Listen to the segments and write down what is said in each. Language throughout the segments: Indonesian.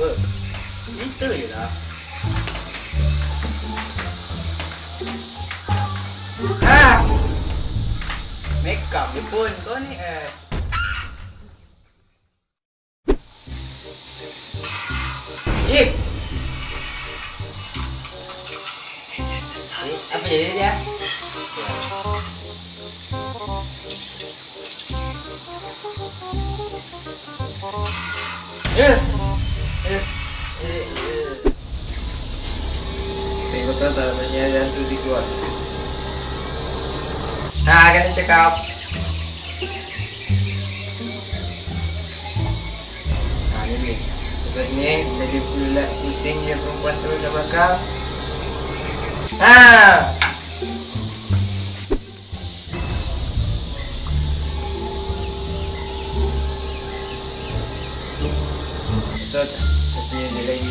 그 찔뜨이다 à mấy cả cái buồn đó nè à. gì ăn gì đấy nhá Yeah. dilakukan dalam penyelidikan itu dijual. Nah akan dicekap nah ini. Sepertinya jadi pula pusing ya perempuan tuh udah bakal nah Tot, terus dia lagi.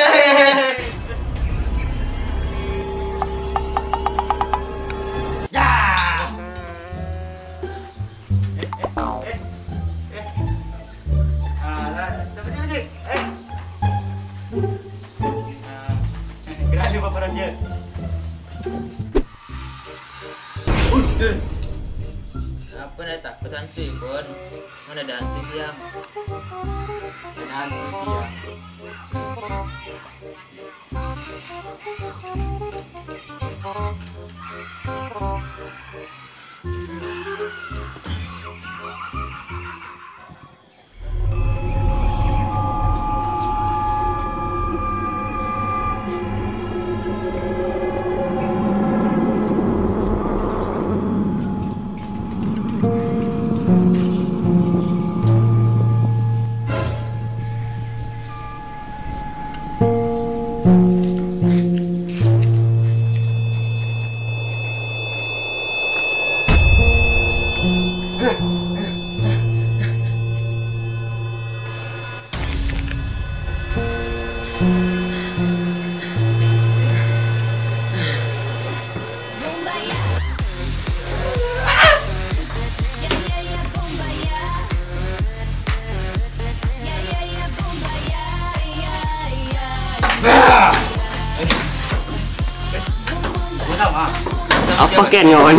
apa nih takut hantu pun mana ada hantu siang? Ada hantu siang. apa ken ngawan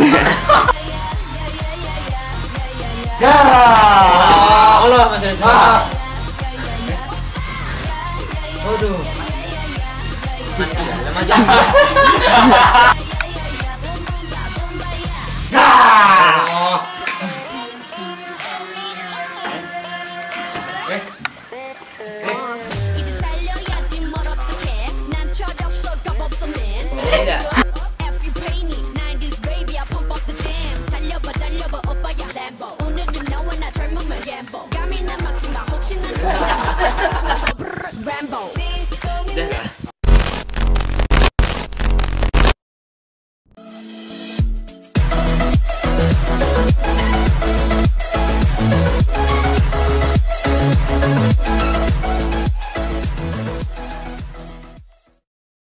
ya ah, Allah masih Aduh. Mati nah. ya, oh. Eh. 对。